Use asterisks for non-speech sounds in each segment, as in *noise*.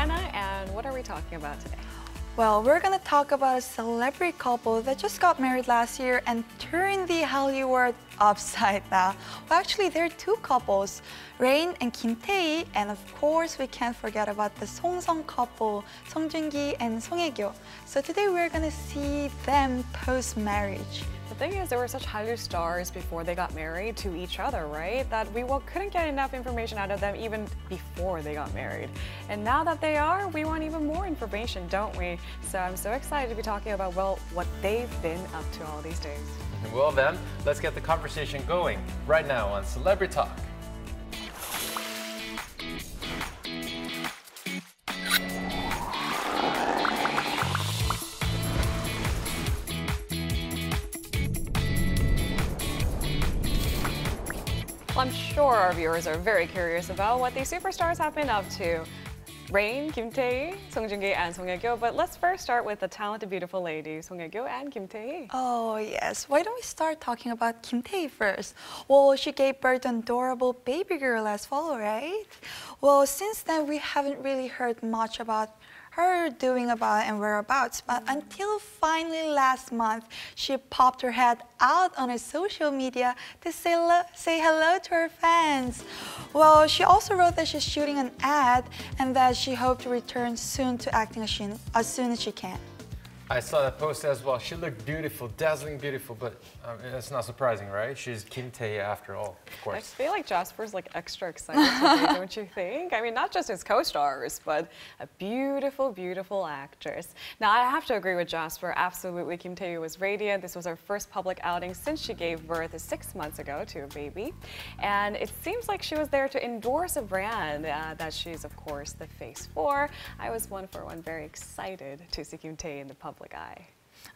Anna, and what are we talking about today? Well, we're gonna talk about a celebrity couple that just got married last year and turned the Hallyu world upside down. Well, actually, there are two couples, Rain and Kim Tae-hee, and of course, we can't forget about the Song Song couple, Song Joong-ki and Song Hye-kyo. So today, we're gonna see them post-marriage. The thing is, they were such Hallyu stars before they got married to each other, right? That we well, couldn't get enough information out of them even before they got married. And now that they are, we want even more information, don't we? So I'm so excited to be talking about, well, what they've been up to all these days. Well then, let's get the conversation going right now on Celebritalk. I'm sure our viewers are very curious about what these superstars have been up to. Rain, Kim Tae-hee, Song Joong-ki, and Song Hye-kyo. But let's first start with the talented, beautiful ladies, Song Hye-kyo and Kim Tae-hee. Oh, yes. Why don't we start talking about Kim Tae-hee first? Well, she gave birth to an adorable baby girl last fall, right? Well, since then, we haven't really heard much about her doing about and whereabouts. But until finally last month, she popped her head out on her social media to say, say hello to her fans. Well, she also wrote that she's shooting an ad and that she hoped to return soon to acting as, as soon as she can. I saw that post as well. She looked beautiful, dazzling beautiful, but um, it's not surprising, right? She's Kim Tae-hee after all, of course. I feel like Jasper's like extra excited today, *laughs* don't you think? I mean, not just his co-stars, but a beautiful, beautiful actress. Now, I have to agree with Jasper. Absolutely, Kim Tae-hee was radiant. This was her first public outing since she gave birth six months ago to a baby, and it seems like she was there to endorse a brand uh, that she's, of course, the face for. I was one for one very excited to see Kim Tae-hee in the public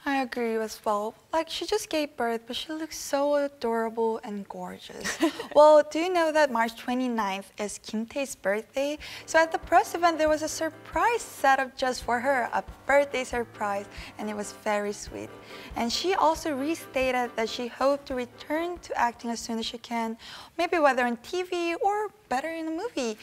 I agree as well. Like she just gave birth, but she looks so adorable and gorgeous. *laughs* well, do you know that March 29th is Kim Tae-hee's birthday? So at the press event, there was a surprise set up just for her, a birthday surprise, and it was very sweet. And she also restated that she hoped to return to acting as soon as she can, maybe whether on TV or better in a movie.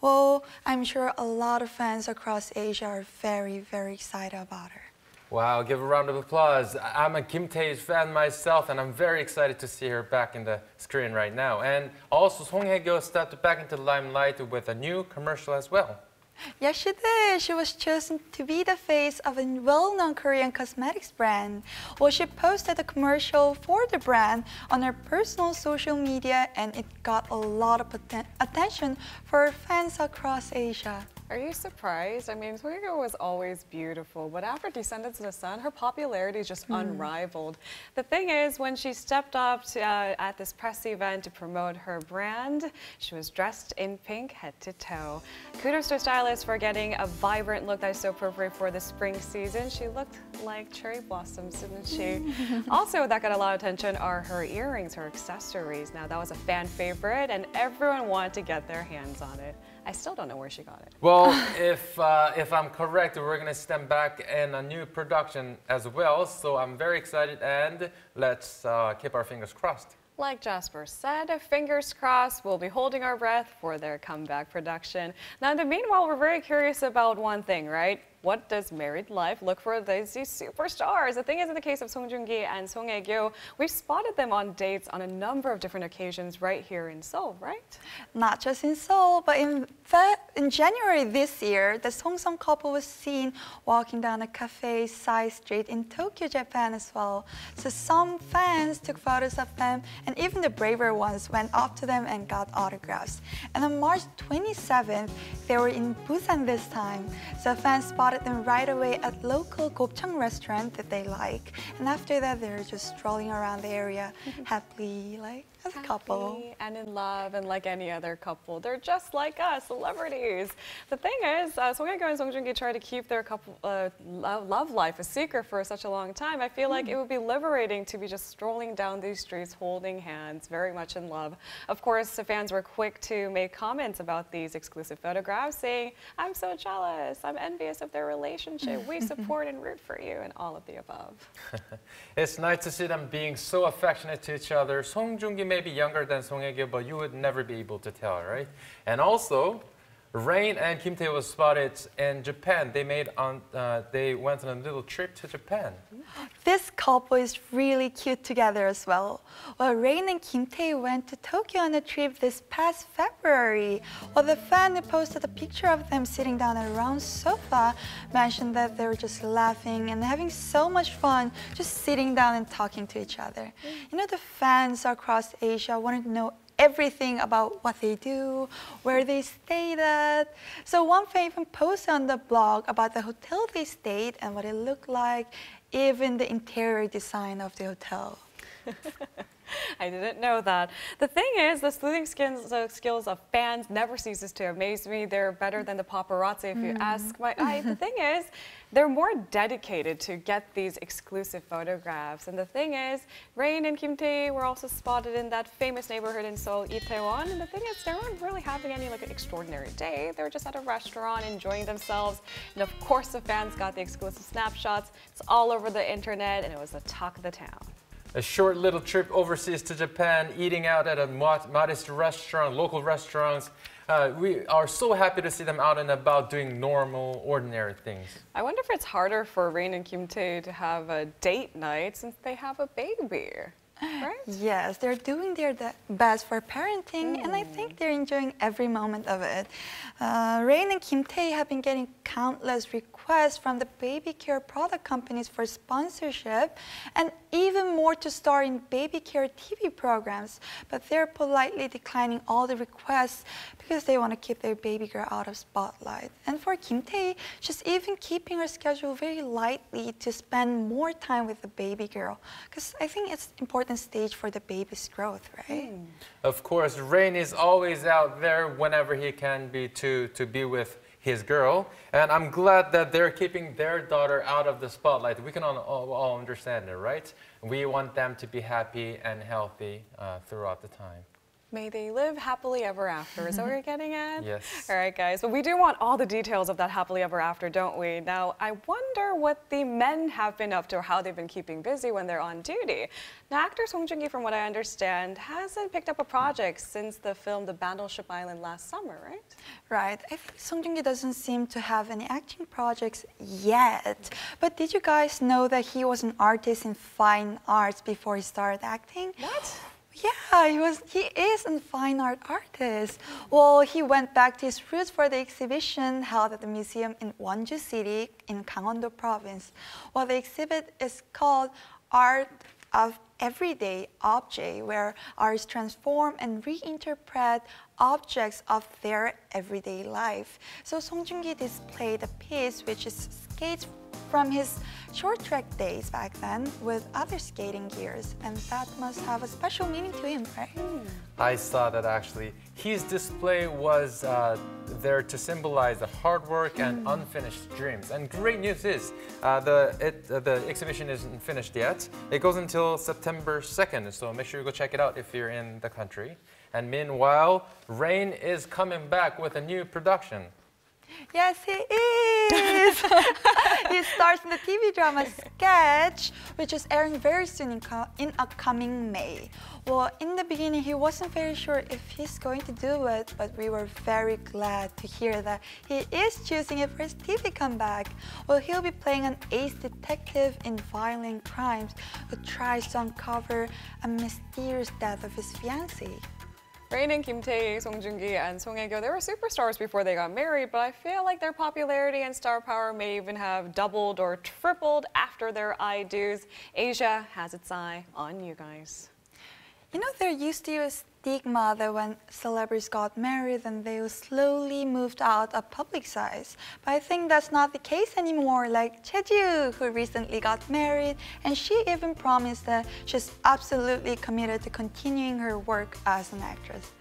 Well, I'm sure a lot of fans across Asia are very, very excited about her. Wow, give a round of applause. I'm a Kim Tae-hee's fan myself, and I'm very excited to see her back in the screen right now. And also, Song Hye-kyo stepped back into the limelight with a new commercial as well. Yes, she did. She was chosen to be the face of a well-known Korean cosmetics brand. Well, she posted a commercial for the brand on her personal social media, and it got a lot of atten- attention for fans across Asia. Are you surprised? I mean, Song was always beautiful, but after Descendants of the Sun, her popularity is just unrivaled. The thing is, when she stepped up to, uh, at this press event to promote her brand, she was dressed in pink head to toe. Kudos to her stylist for getting a vibrant look that is so appropriate for the spring season. She looked like cherry blossoms, didn't she? *laughs* also, that got a lot of attention are her earrings, her accessories. Now, that was a fan favorite, and everyone wanted to get their hands on it. I still don't know where she got it. Well, *laughs* if uh, if I'm correct, we're gonna stand back in a new production as well. So I'm very excited, and let's uh, keep our fingers crossed. Like Jasper said, fingers crossed, we'll be holding our breath for their comeback production. Now, in the meanwhile, we're very curious about one thing, right? What does married life look for these, superstars? The thing is, in the case of Song Joong-ki and Song Hye-kyo, we've spotted them on dates on a number of different occasions right here in Seoul, right? Not just in Seoul, but in in January this year, the Song Song couple was seen walking down a cafe side street in Tokyo, Japan as well. So some fans took photos of them, and even the braver ones went up to them and got autographs. And on March 27th, they were in Busan this time. So fans spotted them right away at local gopchang restaurant that they like. And after that, they're just strolling around the area mm-hmm. happily, like as a couple. And in love, and like any other couple, they're just like us, celebrities. The thing is, uh, Song Hye-kyo and Song Joong-ki try to keep their couple uh, love life a secret for such a long time. I feel like it would be liberating to be just strolling down these streets, holding hands, very much in love. Of course, the fans were quick to make comments about these exclusive photographs, saying, "I'm so jealous. I'm envious of their relationship. We *laughs* support and root for you," and all of the above. *laughs* It's nice to see them being so affectionate to each other. Song Joong-ki may be younger than Song Hye-kyo, but you would never be able to tell, right? And also, Rain and Kim Tae-hee was spotted in Japan. They made on uh, they went on a little trip to Japan. This couple is really cute together as well. Well, Rain and Kim Tae-hee went to Tokyo on a trip this past February. Well, the fan who posted a picture of them sitting down on a round sofa mentioned that they were just laughing and having so much fun just sitting down and talking to each other. You know, the fans across Asia wanted to know everything about what they do, where they stayed at. So one fan even posted on the blog about the hotel they stayed and what it looked like, even the interior design of the hotel. *laughs* *laughs* I didn't know that. The thing is, the sleuthing skills, uh, skills of fans never ceases to amaze me. They're better than the paparazzi, if you ask my eye. The thing is, they're more dedicated to get these exclusive photographs. And the thing is, Rain and Kim Tae-hee were also spotted in that famous neighborhood in Seoul, Itaewon. And the thing is, they weren't really having any like an extraordinary day. They were just at a restaurant enjoying themselves. And of course, the fans got the exclusive snapshots. It's all over the internet, and it was the talk of the town. A short little trip overseas to Japan, eating out at a mod- modest restaurant, local restaurants. Uh, we are so happy to see them out and about doing normal, ordinary things. I wonder if it's harder for Rain and Kim Tae-hee to have a date night since they have a baby, right? Yes, they're doing their best for parenting, and I think they're enjoying every moment of it. Uh, Rain and Kim Tae-hee have been getting countless requests from the baby care product companies for sponsorship, and even more to star in baby care TV programs. But they're politely declining all the requests because they want to keep their baby girl out of spotlight. And for Kim Tae-hee, she's even keeping her schedule very lightly to spend more time with the baby girl, because I think it's important stage for the baby's growth, right? Of course, Rain is always out there whenever he can be to, to be with his girl. And I'm glad that they're keeping their daughter out of the spotlight. We can all, all, all understand it, right? We want them to be happy and healthy uh, throughout the time. May they live happily ever after. Is that what you're getting at? Yes. All right, guys. But we do want all the details of that happily ever after, don't we? Now, I wonder what the men have been up to or how they've been keeping busy when they're on duty. Now, actor Song Joong-ki, from what I understand, hasn't picked up a project since the film The Battleship Island last summer, right? Right. I think Song Joong-ki doesn't seem to have any acting projects yet. But did you guys know that he was an artist in fine arts before he started acting? What? Yeah, he was. He is a fine art artist. Well, he went back to his roots for the exhibition held at the museum in Wonju City in Gangwon-do Province. Well, the exhibit is called Art of Everyday Object, where artists transform and reinterpret objects of their everyday life. So Song Joong-ki displayed a piece which is skates from his short track days back then with other skating gears, and that must have a special meaning to him, right? I saw that actually. His display was uh, there to symbolize the hard work and unfinished dreams. And great news is uh, the it, uh, the exhibition isn't finished yet. It goes until September 2nd, so make sure you go check it out if you're in the country. And meanwhile, Rain is coming back with a new production. Yes, he is. *laughs* he stars in the TV drama Sketch, which is airing very soon in, in upcoming May. Well, in the beginning, he wasn't very sure if he's going to do it, but we were very glad to hear that he is choosing it for his TV comeback. Well, he'll be playing an ace detective in violent crimes who tries to uncover a mysterious death of his fiancée. Rain and Kim Tae-hee, Song Joong-ki, and Song Hye-kyo, they were superstars before they got married, but I feel like their popularity and star power may even have doubled or tripled after their I do's. Asia has its eye on you guys. You know, there used to a stigma that when celebrities got married, then they slowly moved out of public size. But I think that's not the case anymore. Like Cheju, who recently got married, and she even promised that she's absolutely committed to continuing her work as an actress.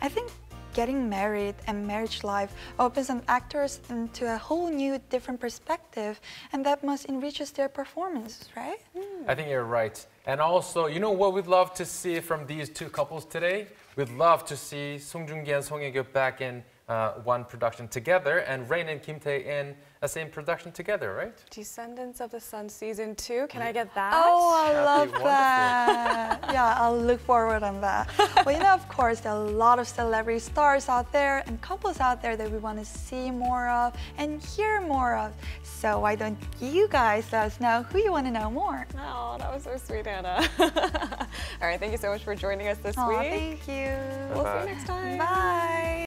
I think getting married and marriage life opens an actors into a whole new different perspective and that must enriches their performance right I think you're right. And also, you know what we'd love to see from these two couples today? We'd love to see Song Joong-ki and Song Hye-kyo back in uh, one production together, and Rain and Kim Tae-hee in a same production together, right? Descendants of the Sun season two. Can I get that? Oh, I That'd love that. yeah, I'll look forward on that. well, you know, of course, there are a lot of celebrity stars out there and couples out there that we want to see more of and hear more of. So why don't you guys let us know who you want to know more? Oh, that was so sweet, Anna. *laughs* All right, thank you so much for joining us this Aw, week. thank you. We'll see you next time. Bye.